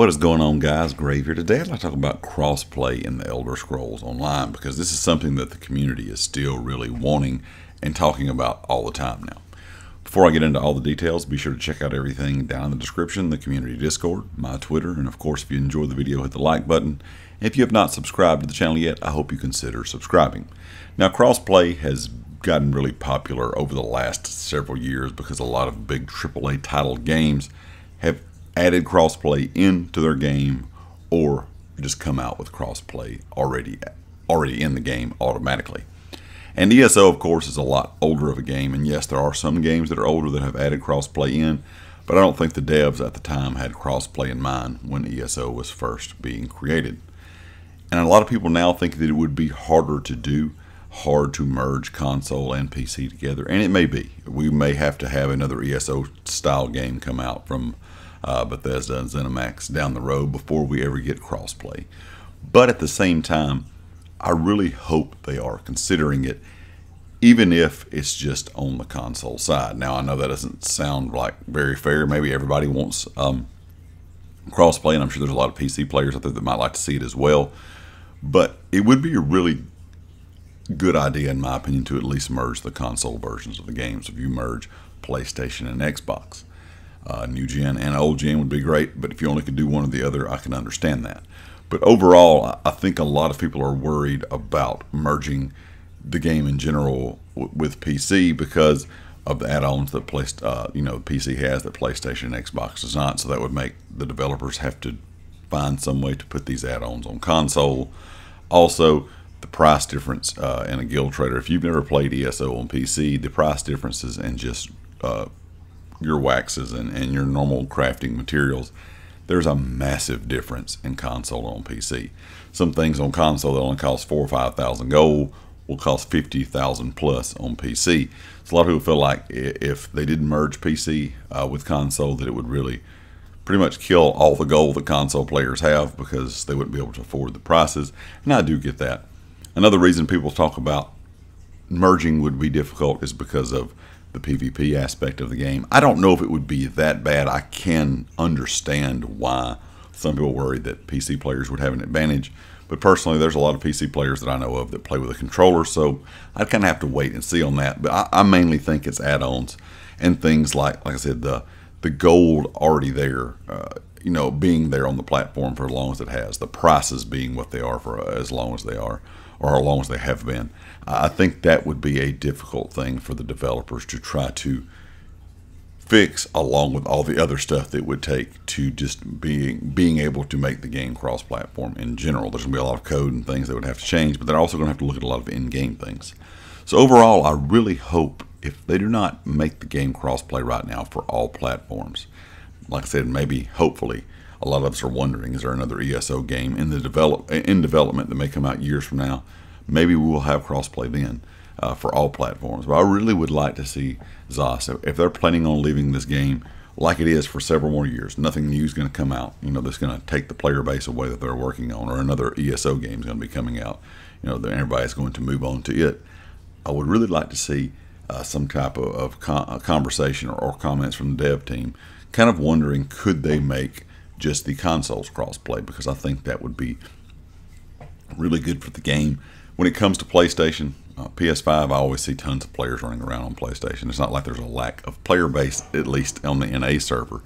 What is going on guys? Grave here. Today I'd like to talk about crossplay in the Elder Scrolls Online because this is something that the community is still really wanting and talking about all the time now. Before I get into all the details, be sure to check out everything down in the description, the community Discord, my Twitter, and of course if you enjoyed the video hit the like button. If you have not subscribed to the channel yet, I hope you consider subscribing. Now crossplay has gotten really popular over the last several years because a lot of big AAA titled games have added crossplay into their game or just come out with crossplay already already in the game automatically. And ESO, of course, is a lot older of a game, and yes, there are some games that are older that have added crossplay in, but I don't think the devs at the time had crossplay in mind when ESO was first being created. And a lot of people now think that it would be harder to do, hard to merge console and PC together, and it may be. We may have to have another ESO style game come out from uh, Bethesda and ZeniMax down the road before we ever get crossplay. But at the same time, I really hope they are considering it, even if it's just on the console side. Now, I know that doesn't sound like very fair. Maybe everybody wants um, crossplay, and I'm sure there's a lot of PC players out there that might like to see it as well. But it would be a really good idea, in my opinion, to at least merge the console versions of the games. If you merge PlayStation and Xbox, uh, new gen and old gen would be great, but if you only could do one or the other, I can understand that. But overall, I think a lot of people are worried about merging the game in general with PC because of the add-ons that uh, you know, PC has that PlayStation and Xbox does not. So that would make the developers have to find some way to put these add-ons on console. Also, the price difference uh, in a guild trader. If you've never played ESO on PC, the price differences and just uh, your waxes and, and your normal crafting materials, there's a massive difference in console on PC. Some things on console that only cost four or five thousand gold will cost fifty thousand plus on PC. So a lot of people feel like if they didn't merge PC uh, with console, that it would really pretty much kill all the gold that console players have because they wouldn't be able to afford the prices. And I do get that. Another reason people talk about merging would be difficult is because of the PvP aspect of the game. I don't know if it would be that bad. I can understand why some people worry that PC players would have an advantage. But personally, there's a lot of PC players that I know of that play with a controller, so I'd kind of have to wait and see on that. But I, I mainly think it's add-ons and things like, like I said, the the gold already there, uh, you know, being there on the platform for as long as it has, the prices being what they are for uh, as long as they are or as long as they have been. I think that would be a difficult thing for the developers to try to fix along with all the other stuff that would take to just being being able to make the game cross-platform in general. There's to be a lot of code and things that would have to change, but they're also to have to look at a lot of in-game things. So overall, I really hope if they do not make the game cross-play right now for all platforms, like I said, maybe hopefully a lot of us are wondering, is there another ESO game in the develop in development that may come out years from now? Maybe we will have crossplay then uh, for all platforms. But I really would like to see ZOS if they're planning on leaving this game like it is for several more years. Nothing new is going to come out. You know, that's going to take the player base away that they're working on, or another ESO game is going to be coming out. You know, everybody's going to move on to it. I would really like to see uh, some type of, of con conversation or, or, comments from the dev team, kind of wondering could they make just the consoles crossplay because I think that would be really good for the game. When it comes to PlayStation, uh, PS5, I always see tons of players running around on PlayStation. It's not like there's a lack of player base, at least on the NA server.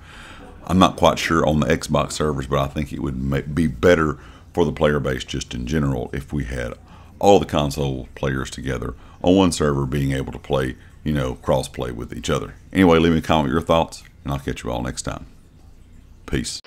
I'm not quite sure on the Xbox servers, but I think it would be better for the player base just in general if we had all the console players together on one server being able to play, you know, cross play with each other. Anyway, leave me a comment with your thoughts, and I'll catch you all next time. Peace.